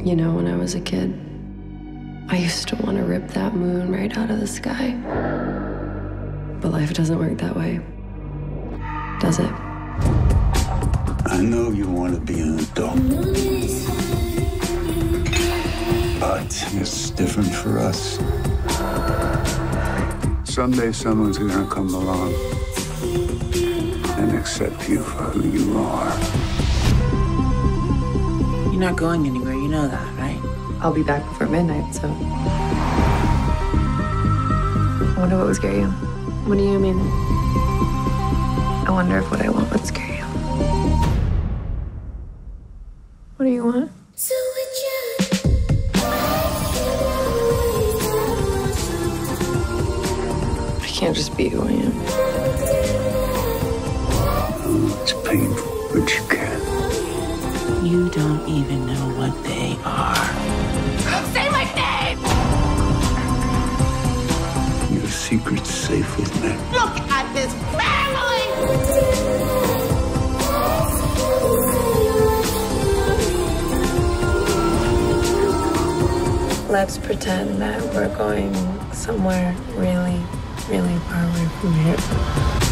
You know, when I was a kid, I used to want to rip that moon right out of the sky. But life doesn't work that way, does it? I know you want to be an adult. But it's different for us. Someday someone's gonna come along and accept you for who you are. You're not going anywhere, you know that, right? I'll be back before midnight, so. I wonder what would scare you. What do you mean? I wonder if what I want would scare you. What do you want? So I can't just be who I am. It's painful, but you can. You don't even know what they are. Say my name! Your secret's safe with me. Look at this family! Let's pretend that we're going somewhere really, really far away from here.